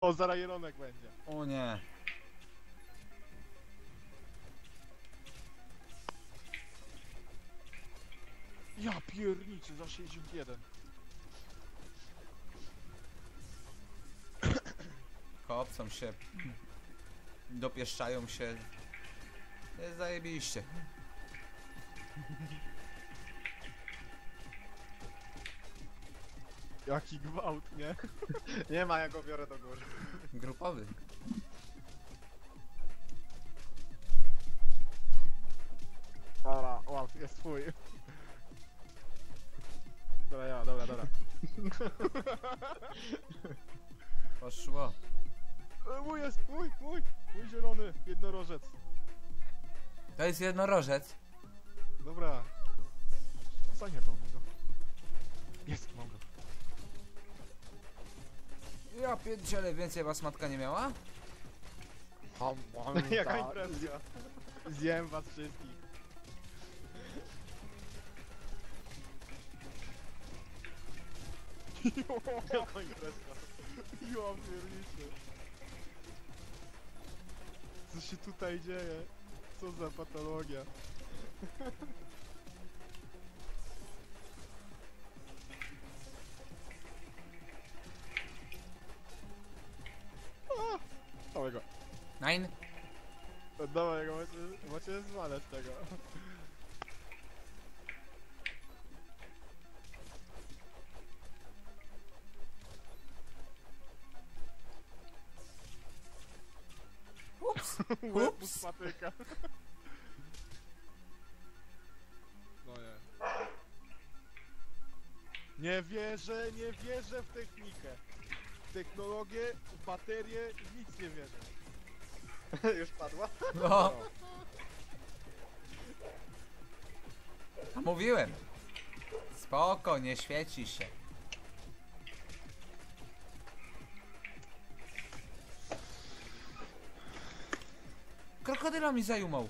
O, zaraz Jeronek będzie. O nie. Ja pierniczy za 61. Kopcą się. Dopieszczają się. Jest zajebiście. Jaki gwałt, nie? Nie ma, ja go biorę do góry. Grupowy. Dobra, łap, jest twój. Dobra, ja, dobra, dobra. Poszło. E, Mój jest, mój, mój, mój zielony jednorożec. To jest jednorożec. Dobra. Zajebał mi go. Jest, mam go. Ja pierdzielę, więcej was matka nie miała? Jaka imprezja. Zjem was wszystkich. Jaka imprezja. Ja pierniczę. Co się tutaj dzieje? Co za patologia? macie zwalę z tego. Ups. Łeb mu spatyka. No nie. Nie wierzę, nie wierzę w technikę. W technologię, w baterię, w nic nie wierzę. Już padła? No. A mówiłem. Spoko, nie świeci się. Krokodyla mi zajumał.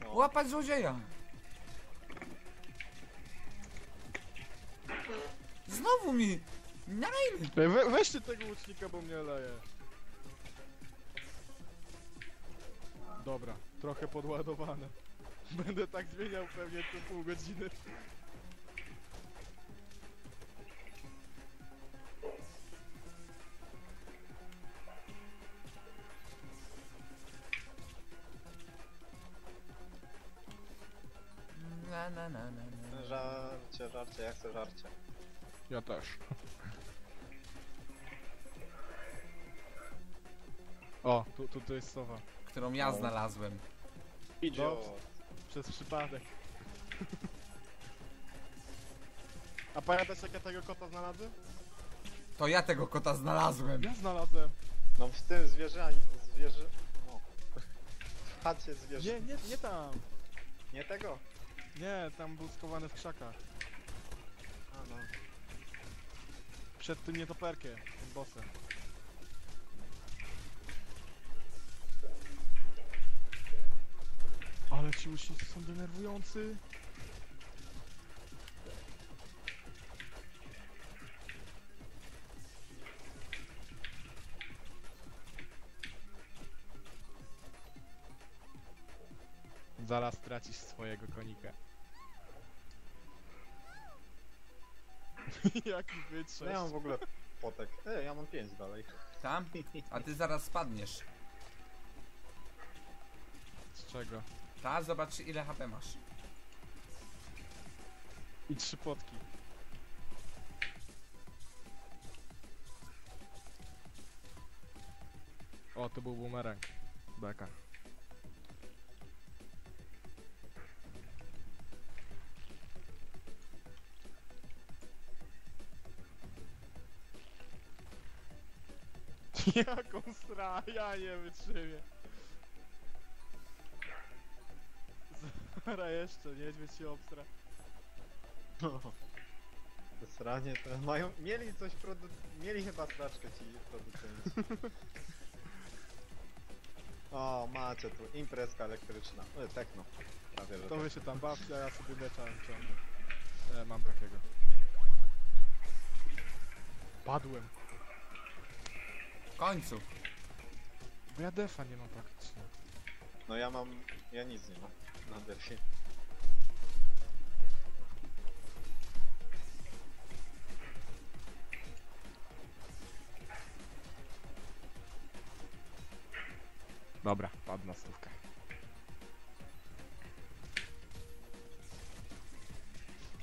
No. Łapać złodzieja. Znowu mi. Nein. We, weźcie tego łucznika, bo mnie leje. Dobra, trochę podładowane. Będę tak zmieniał pewnie co pół godziny. Na, na, na, na, na. Żarcie, żarcie, ja chcę żarcie. Ja też. O, tu, tu, tu jest sowa. Którą ja No. znalazłem. Idiot. Przez przypadek. A pamiętasz jak ja tego kota znalazłem? To ja tego kota znalazłem. Ja znalazłem. No w tym zwierzę... zwierzę... No. W chacie zwierzę. Nie, nie, nie tam. Nie tego? Nie, tam był skowany w krzakach. A no. Przed tym nietoperkiem, tym bossem. Łucznicy są denerwujący. Zaraz tracisz swojego konika. Jaki No wytrzesz. ja mam w ogóle potek. Ej, ja mam 5 dalej. Tam? A ty zaraz spadniesz. Z czego? Ta, zobacz ile HP masz. I trzy potki. O, to był bumerang. Beka. Jaką stra, ja nie wytrzymię. Zara jeszcze, niedźwiedź się obstra. To sranie to mają... Mieli coś produ... Mieli chyba straczkę ci producenci. O, macie tu imprezka elektryczna. E, techno. Prawie, że To wy się tam bawcie, a ja sobie leczałem ciągle. E, mam takiego. Padłem. W końcu. Bo ja defa nie mam praktycznie. No ja mam... ja nic nie mam na defie. Dobra, padł na stówkę.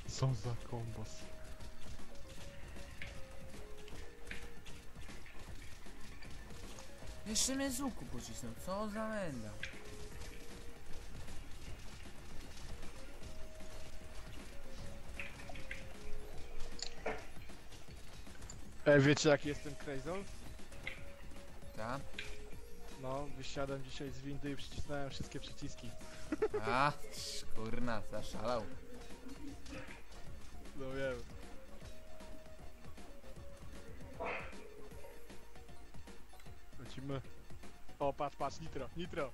Co za kombos. Jeszcze mnie z łuku pocisnął. Co za menda. E, wiecie jaki jestem crazy? Ta? No, wysiadłem dzisiaj z windy i przycisnąłem wszystkie przyciski. A, kurna, zaszalał. No wiem. Lecimy. O, patrz, patrz, nitro, nitro.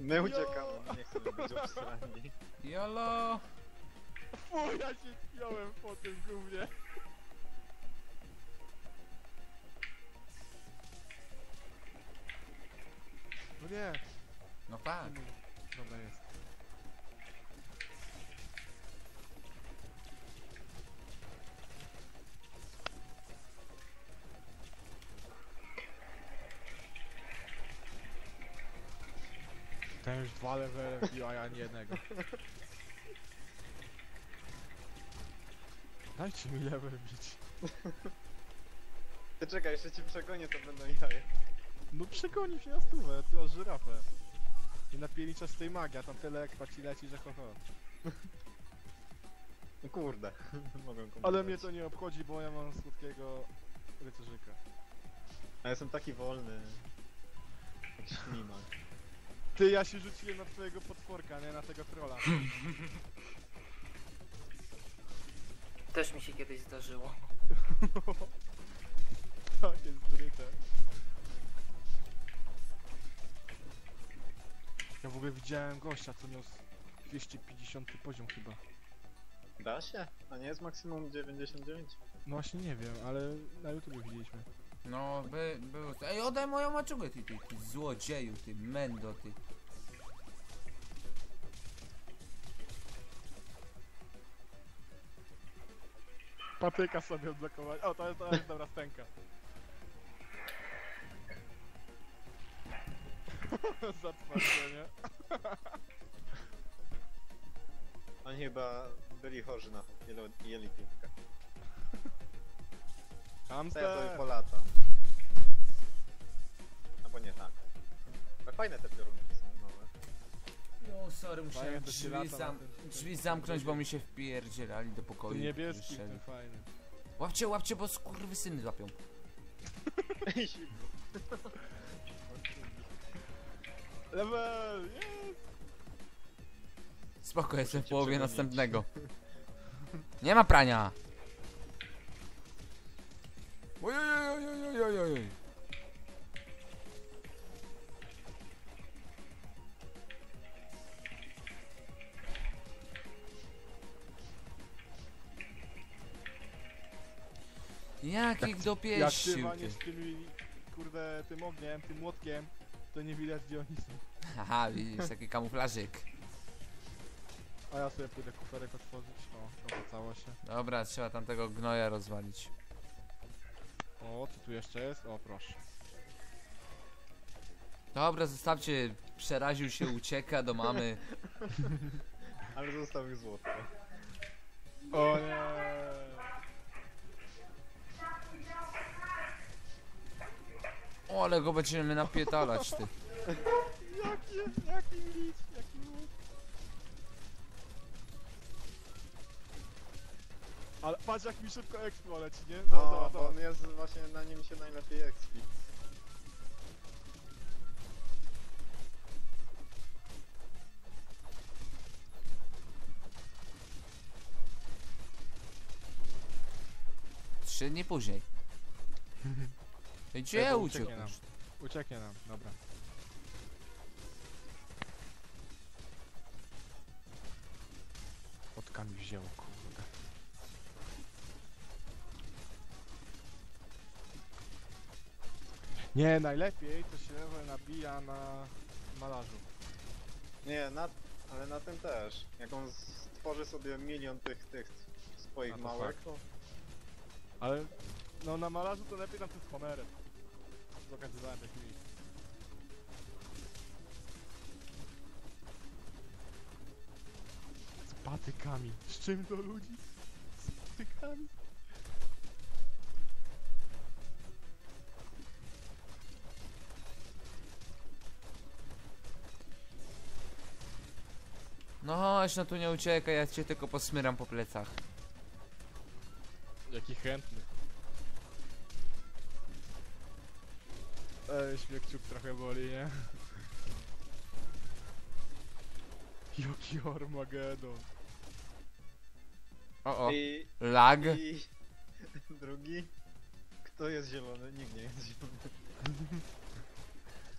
My uciekamy, nie chcemy być obstrani. Jolo! Fuj, ja się spiąłem po tym gównie. Nie. No tak. Dobra jest. Ten już dwa levele wbił, a ja ani jednego. Dajcie mi level bić. Ty czekaj, jeszcze ci przegonię, to będą jaja. No przegoni mnie na stówę, ty masz żyrafę. I napiernicza z tej magii, a tam tyle jak ci leci, że ho, ho. No kurde, mogę kombinować. Ale mnie to nie obchodzi, bo ja mam słodkiego rycerzyka. A jestem taki wolny. Jak ślimak. Ty, ja się rzuciłem na twojego potworka, nie na tego trolla. Też mi się kiedyś zdarzyło. Tak jest zryte. Ja w ogóle widziałem gościa, co niósł 250 poziom chyba. Da się? A nie jest maksimum 99? No właśnie nie wiem, ale na YouTube widzieliśmy. No, by, było... Ej, oddaj moją maczugę, ty, ty, ty złodzieju, ty mendo, ty. Patyka sobie odblokować. O, to jest, to jest dobra stęka. Zatwardzenie. Oni chyba byli chorzy na jelo- jelitówkę. To ja sobie Hamster! polatam. Albo nie tak. Ale fajne te piorunki są nowe. No, sorry, Fajnie musiałem to się drzwi, lata na zam tym- drzwi zamknąć, bo mi się wpierdzielali do pokoju. niebieski, Wyszedł. ten fajny. Łapcie, łapcie, bo skurwysyny złapią. Level! Jest! Spoko, jestem w połowie przegonić. następnego. Nie ma prania! Ojojojojojojojoj. Jaki Jak ty dopieścił ty. waniesz tymi, kurde, tym ogniem, tym młotkiem, to nie widać gdzie oni są. Haha, widzisz, taki kamuflażyk. A ja sobie pójdę kuferek otworzyć. O, opłacało się. Dobra, trzeba tamtego gnoja rozwalić. O, co tu jeszcze jest? O, proszę. Dobra, zostawcie, przeraził się, ucieka do mamy. Ale został ich złoto. O nie! O, ale go będziemy napietalać, ty. Jaki, jaki licz, jaki łuk. Ale patrz jak mi szybko expo leci, nie? No, zobacz, bo zobacz. on jest właśnie na nim się najlepiej expi. Trzy dni później. Ej, Gdzie ucieknie uciekł? nam. Ucieknie nam, dobra. Spotka mi wzięło, kurde. Nie, najlepiej to się level nabija na malarzu. Nie, na, ale na tym też. Jak on stworzy sobie milion tych, tych swoich A to małek, fakt. to... Ale no na malarzu to lepiej tam z Homerem. Zokazywałem jak mi. Z patykami. Z czym do ludzi? Z patykami? No chodź, no tu nie uciekaj, ja cię tylko posmyram po plecach. Jaki chętny. Ej, śmiekciuk trochę boli, nie? Jaki Armagedon. O, o. I, Lag. I drugi. Kto jest zielony? Nikt nie jest zielony.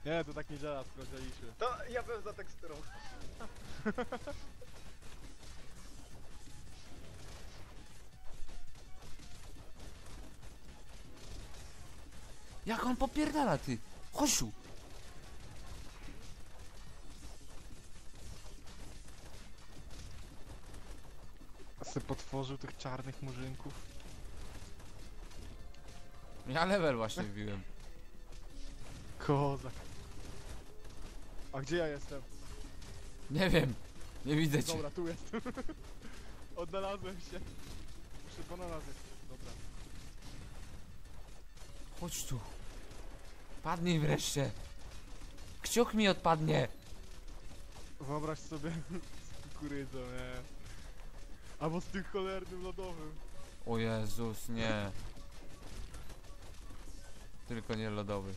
Nie, to tak nie działa, sprawdzaliśmy. To ja byłem za teksturą. Jak on popierdala, ty? Chodź tu. Se potworzył tych czarnych murzynków. Ja level właśnie wbiłem. Kozak. A gdzie ja jestem? Nie wiem. Nie widzę cię. Dobra, tu jestem. Odnalazłem się. Muszę banana zjeść. Dobra. Chodź tu. Padnij wreszcie. Kciuk mi odpadnie. Wyobraź sobie z kukurydzą, nie? Albo z tym cholernym lodowym. O Jezus, nie. Tylko nie lodowy.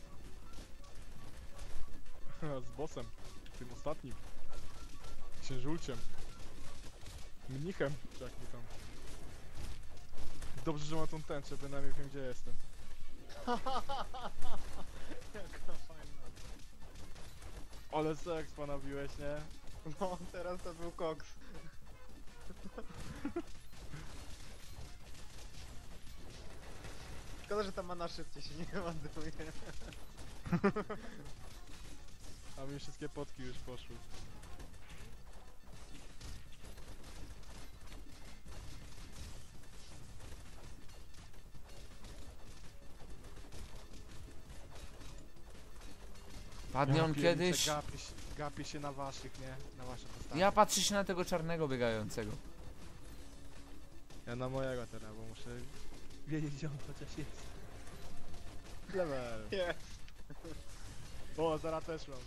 z bossem. Tym ostatnim. Księżulciem. Mnichem, czy jak mu tam. Dobrze, że ma tą tęczę, bynajmniej wiem gdzie jestem. Jaka fajna. Ale seks panabiłeś, nie? No, teraz to był koks. Szkoda, że ta mana szybciej się nie ładuje. A mi wszystkie potki już poszły. Padnie on kiedyś. Gapię się, gapię się na waszych, nie? Na wasze postacie. Ja patrzę się na tego czarnego biegającego. Ja na mojego teraz, bo muszę wiedzieć gdzie on chociaż jest. Level. Nie. O, zaraz też mam.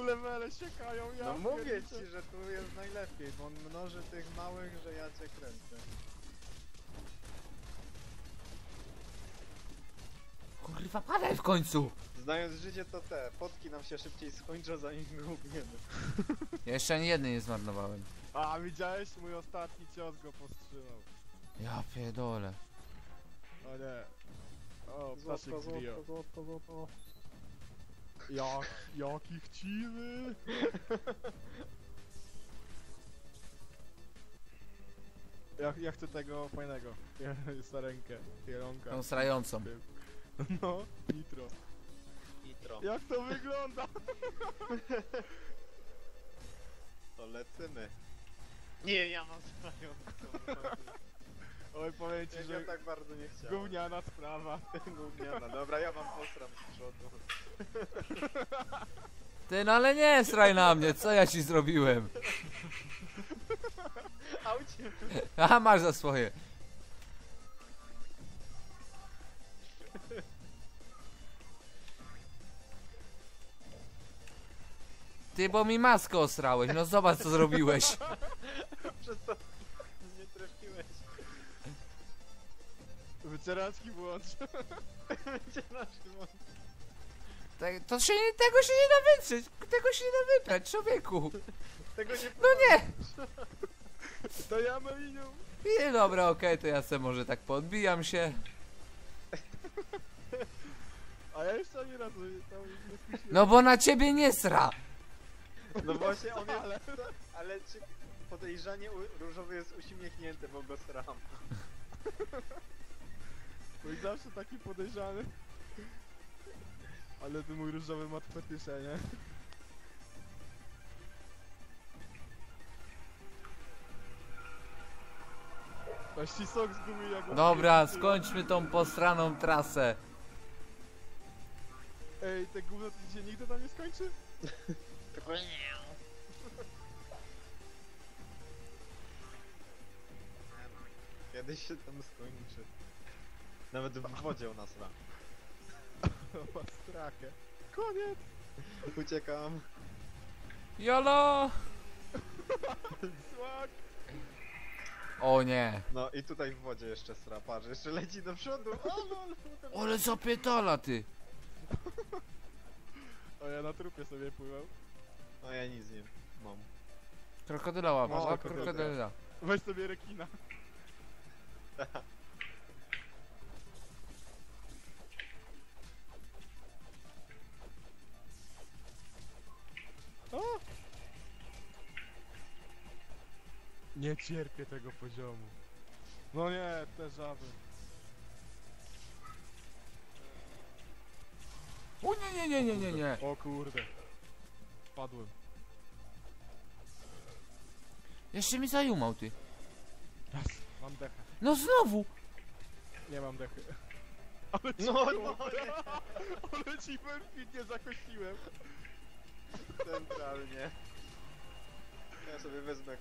Tu levele siekają, ja No mówię pierniczę. ci, że tu jest najlepiej, bo on mnoży tych małych, że ja cię kręcę. Kurwa, padaj w końcu! Znając życie to te, potki nam się szybciej skończą zanim go ubijemy. Ja jeszcze ani jednej nie zmarnowałem. A, widziałeś? Mój ostatni cios go powstrzymał. Ja pierdolę. O nie. O, ptaszek Złoto, zbijał. złoto, złoto, złoto. Jak, jaki chciwy! Ja, ja chcę tego fajnego. Starenkę. Jelonka. Tą srającą. No, nitro. Nitro. Jak to wygląda? To lecymy. Nie, ja mam znającą. Oj, powiem ci, Ja, że ja tak bardzo nie chciałem. gówniana sprawa. Gówniana. Dobra, ja wam posram z przodu. Ty, no ale nie sraj na mnie, co ja ci zrobiłem? Aucie. Aha, masz za swoje. Ty, bo mi maskę osrałeś, no zobacz co zrobiłeś. Przez to Wycieraczki włącz. Będzie nasz Te, to się, nie- tego się nie da wytrzeć, tego się nie da wyprać, człowieku. Tego nie No nie! To ja Meliniu! Nie, dobra, okej, to ja se może tak podbijam się. A ja jeszcze ani razu tam nie. No bo na ciebie nie sra. No właśnie on jest... Ale- Ale czy podejrzanie u- różowy jest uśmiechnięty, bo go sram. I zawsze taki podejrzany. Ale ty mój różowy ma fetysze, nie? Właści sok z gumy jak Dobra, skończmy tą posraną trasę. Ej, te gówno to się nigdy tam nie skończy? Tylko nie. Kiedyś się tam skończy. Nawet w wodzie u nas ra. Ma strakę. Koniec! Uciekam. Jolo! Słak! O nie. No i tutaj w wodzie jeszcze sra, patrz, jeszcze leci do przodu. O, lol, Ale zapietala ty. O, ja na trupie sobie pływam. No ja nic nie mam. Krokodyla łapasz, O, a krokodyla. krokodyla. Weź sobie rekina. Nie cierpię tego poziomu. No nie, te żaby. O nie, nie, nie, nie, nie, nie. O kurde. Padłem. Jeszcze mi zajumał ty. Jas, mam dechę. No znowu. Nie mam dechy. Ale ci, No, no, no, nie. ale ci perfidnie zakościłem. Centralnie. Ja sobie wezmę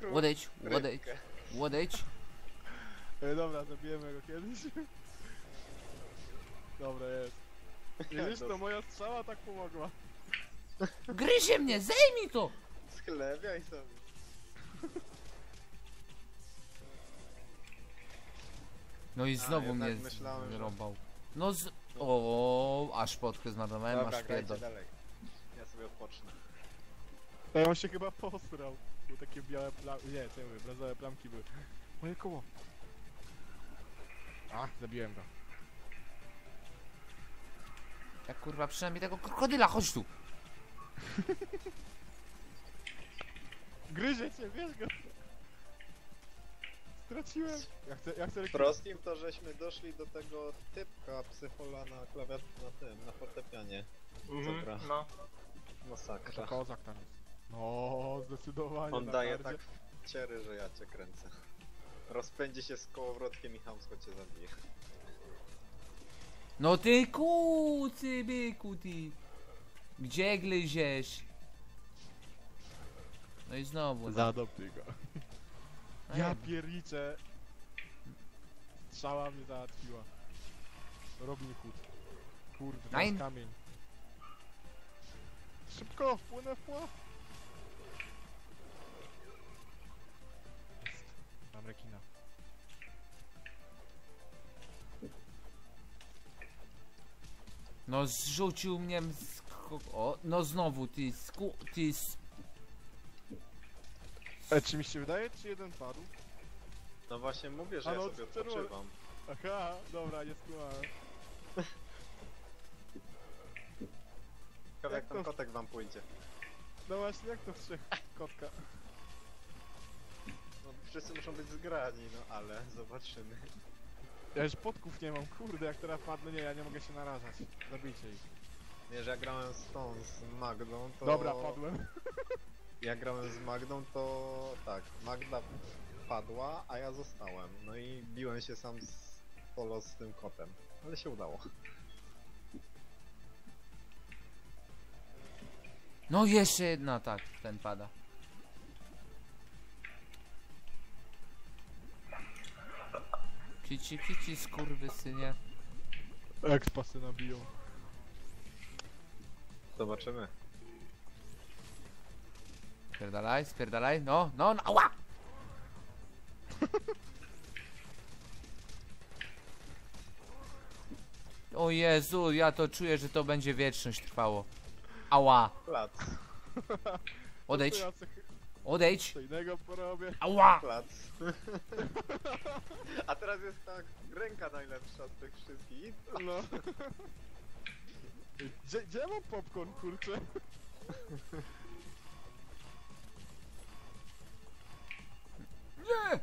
kró- Odejdź, odejdź, rybkę. odejdź. Ej, dobra, zabijemy go kiedyś. Dobra, jest. Widzisz, to moja strzała tak pomogła. Gryzie mnie, zejmij to. Schlebiaj sobie. No i znowu jednak mnie myślałem, że- zrąbał. No z... O, aż podkę zmarnowałem, Dobra, aż grajcie pierdol. dalej. Ja sobie odpocznę. Ej, on się chyba posrał. Były takie białe plamki, nie, co ja mówię, brązowe plamki były. Moje koło. A, zabiłem go. Jak kurwa, przynajmniej tego krokodyla, chodź tu. Gryzie cię, bierz go. Straciłem. Ja chcę, ja chcę Prostym to żeśmy doszli do tego typka psychola na klawiat na tym, na fortepianie. Dobra. No. To Masakra. kozak tam jest. No, zdecydowanie. On na daje tak ciery, że ja cię kręcę. Rozpędzi się z kołowrotkiem i chamsko cię zabije. No ty kucy, byku ty. Gdzie gryziesz? No i znowu. no. Zaadoptuj go. No Ja nie. pierniczę. Strzała mnie załatwiła. Robin Hood. Kurde, to Nein. jest kamień. Szybko, wpłynę w pław. Rekina. No zrzucił mnie z... ko- O, no znowu ty sku... ty s... E, czy mi się wydaje, czy jeden padł? No właśnie mówię, że A ja no, sobie czerwony. odpoczywam. Aha, dobra, nie skumałem. Ciekawe jak Jak tam to- kotek wam pójdzie. No właśnie, jak to w trzech kotka? Wszyscy muszą być zgrani, no ale zobaczymy. Ja już podków nie mam, kurde, jak teraz padnę, nie, ja nie mogę się narażać. Zabijcie ich. Nie, że ja grałem z tą, z Magdą, to... Dobra, padłem. Ja grałem z Magdą, to tak, Magda padła, a ja zostałem. No i biłem się sam z solo z tym kotem. Ale się udało. No jeszcze jedna, tak, ten pada. Kici, kici, skurwysynie. Ekspasy nabiją. Zobaczymy. Spierdalaj, spierdalaj, no, no, no, ała! O Jezu, ja to czuję, że to będzie wieczność trwało. Ała, Plac, odejdź, odejdź. co innego porobię. Ała! plac. A teraz jest tak, ręka najlepsza z tych wszystkich. No. Gdzie, gdzie mam popcorn, kurczę? Nie!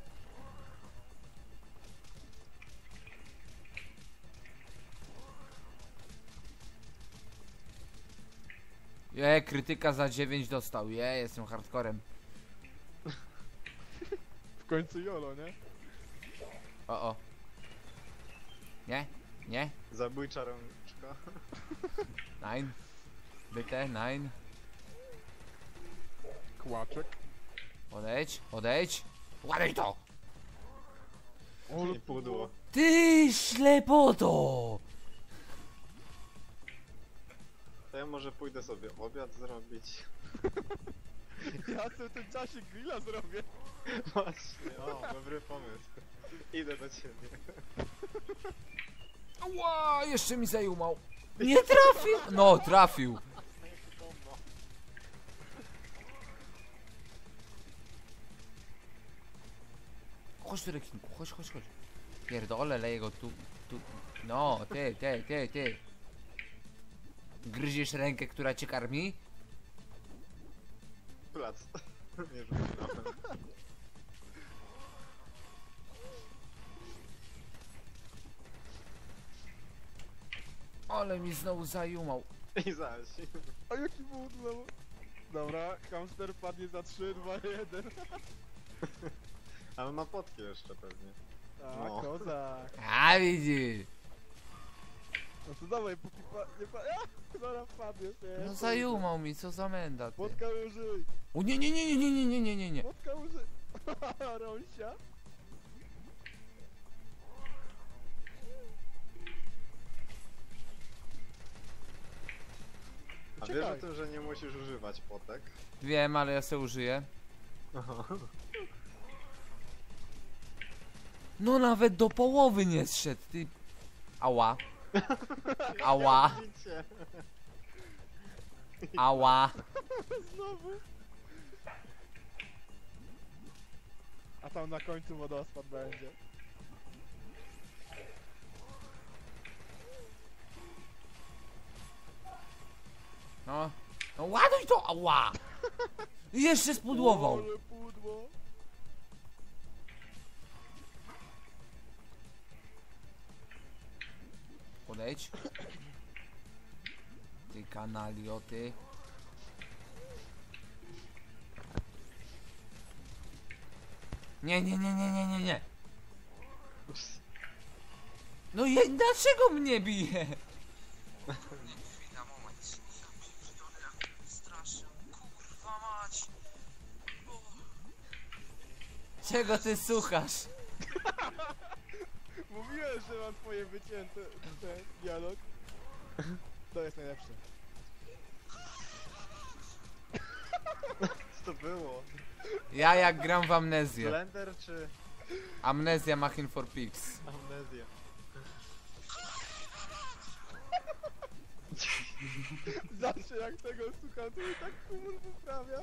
Je, krytyka za 9 dostał. Je, jestem hardcorem. W końcu Jolo, nie? O, o. Nie? Nie? Zabójcza rączka. Nine. Byte, nine. Kłaczek. Odejdź, odejdź. Ładaj to! I pudło. Ty ślepoto! To ja może pójdę sobie obiad zrobić. Ja sobie w tym czasie grilla zrobię. Właśnie, o, dobry pomysł. Idę do ciebie. Ła, jeszcze mi zajumał. Nie trafił! No, trafił. Chodź tu, rekinku, chodź, chodź, chodź. Pierdolę, leję go tu, tu. No, ty, ty, ty, ty. Gryziesz rękę, która cię karmi? Plac. Nie rzucałem. Ale mi znowu zajumał. I zaś. A jaki był znowu? Dobra, hamster padnie za 3, 2, 1. Ale ma potki jeszcze pewnie. A, No. kozak. A widzisz. No to dawaj, póki pa... nie pa... A, zaraz padniesz, nie? No zajumał mi, co za menda ty. Spotka użyj, O nie, nie, nie, nie, nie, nie, nie, nie, nie, spotka użyj. Rąsia. Wiesz o Uciekaj. tym, że nie musisz używać potek? Wiem, ale ja se użyję. No nawet do połowy nie zszedł, ty. Ała. Ała, Widzicie? Znowu. ała. A tam na końcu wodospad będzie. No. No ładuj to, ała. I jeszcze spudłował. Ale pudło. Podejdź. Ty kanalio, ty. Nie, nie, nie, nie, nie, nie, nie. No je, dlaczego mnie bije? Czego ty słuchasz? Mówiłem, że mam twoje wycięte ten dialog. To jest najlepsze. Co to było? Ja jak gram w amnezję. Blender czy Amnezja Machin for Pigs. amnezja? Zawsze jak tego słucham, to mi tak humor poprawia.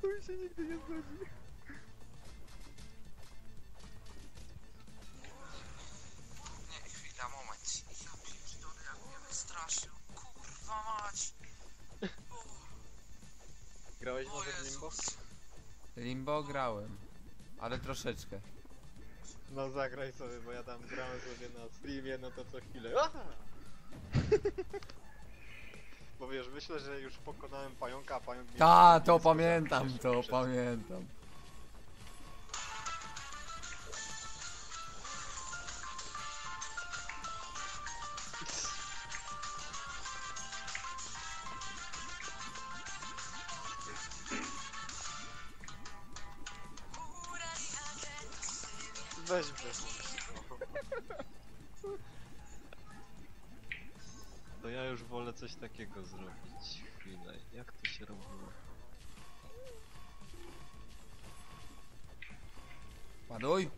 To mi się nigdy nie zgodzi. Nie, chwila, moment. Ja pierdolę, jak mnie wystraszył. Kurwa mać. Grałeś O może w Limbo? Jezus. Limbo grałem. Ale troszeczkę. No zagraj sobie, bo ja tam grałem sobie na streamie, no to co chwilę. Aha! Bo wiesz, myślę, że już pokonałem pająka, a pająk Ta, to pamiętam, to pamiętam.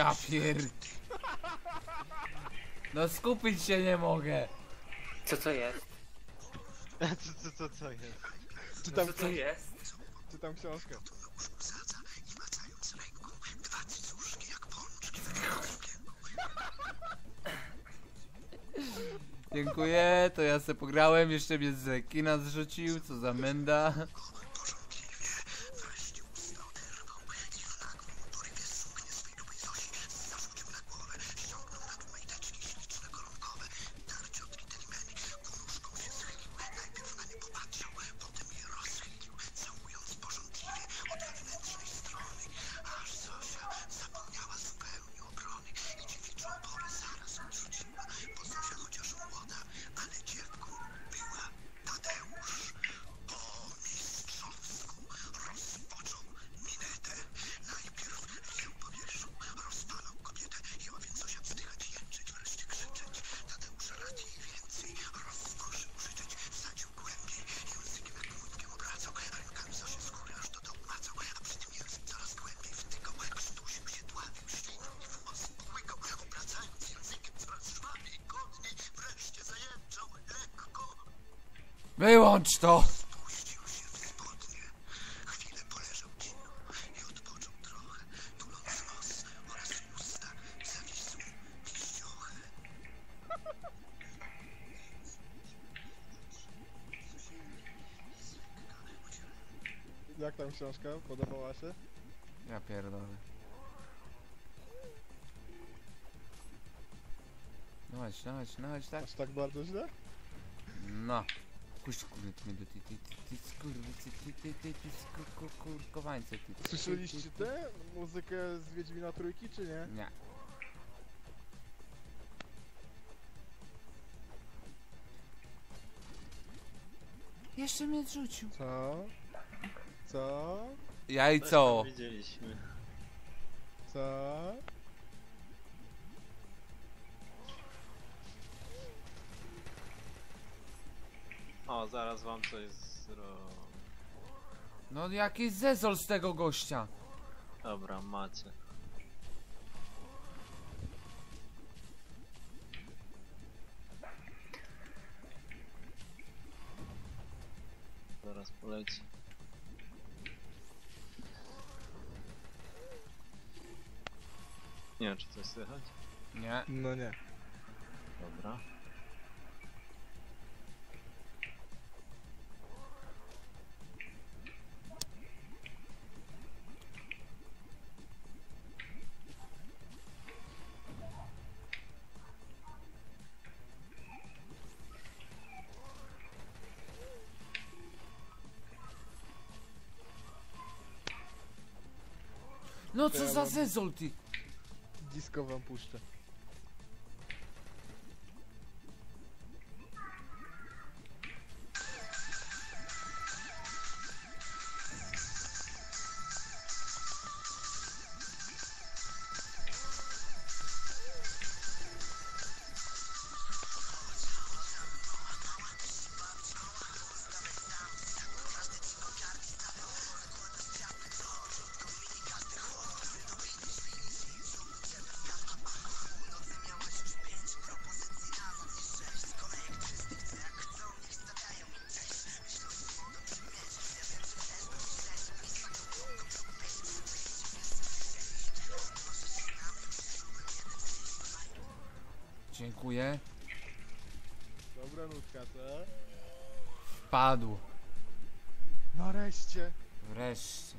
Ja pier... No skupić się nie mogę. Co to jest? co, co, co, co jest? Czytam, Co to jest? czytam książkę. Dziękuję, to ja se pograłem, jeszcze mnie z kina zrzucił, co za menda. Wyłącz to! Jak tam książka? Podobała się? Ja pierdolę. No chodź, no chodź, no chodź, tak? Aż tak bardzo źle? No. Kuś kurde ty do ty ty ty ty skurwy ty ty ty ty ty skur kurkowańce ty ty, ty, Słyszeliście tę muzykę z Wiedźmina Trójki, czy nie? Nie. Jeszcze mnie zrzucił. Co? Co? Ja i co? Widzieliśmy. Co? Zaraz wam coś zro... No jaki zezol z tego gościa. Dobra, macie. Zaraz poleci. Nie wiem, czy coś słychać? Nie. No nie. Dobra. Co za zezol ty? Disco wam puszczę. Dziękuję. Dobra nutka, co? Padł. Nareszcie! Wreszcie.